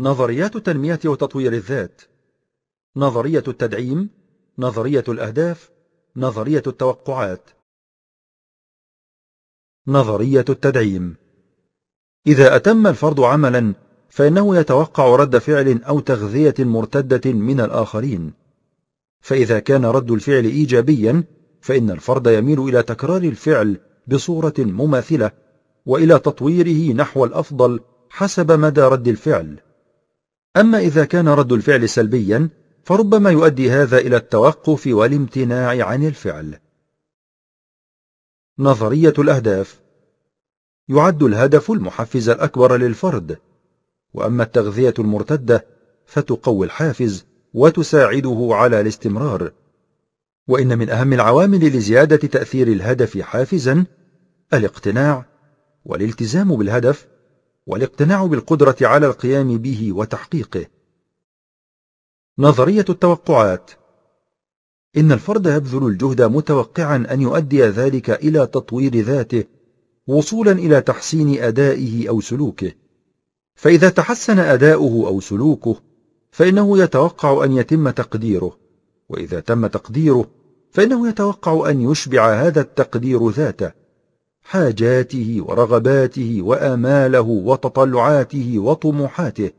نظريات التنمية وتطوير الذات. نظرية التدعيم نظرية الأهداف نظرية التوقعات. نظرية التدعيم. إذا أتم الفرد عملا فإنه يتوقع رد فعل أو تغذية مرتدة من الآخرين. فإذا كان رد الفعل إيجابيا فإن الفرد يميل إلى تكرار الفعل بصورة مماثلة وإلى تطويره نحو الأفضل حسب مدى رد الفعل. أما إذا كان رد الفعل سلبيا فربما يؤدي هذا إلى التوقف والامتناع عن الفعل. نظرية الأهداف. يعد الهدف المحفز الأكبر للفرد. وأما التغذية المرتدة فتقوي الحافز وتساعده على الاستمرار. وإن من أهم العوامل لزيادة تأثير الهدف حافزا الاقتناع والالتزام بالهدف والاقتناع بالقدرة على القيام به وتحقيقه. نظرية التوقعات. إن الفرد يبذل الجهد متوقعا أن يؤدي ذلك إلى تطوير ذاته وصولا إلى تحسين أدائه أو سلوكه. فإذا تحسن أداؤه أو سلوكه فإنه يتوقع أن يتم تقديره. وإذا تم تقديره فإنه يتوقع أن يشبع هذا التقدير ذاته. حاجاته ورغباته وآماله وتطلعاته وطموحاته.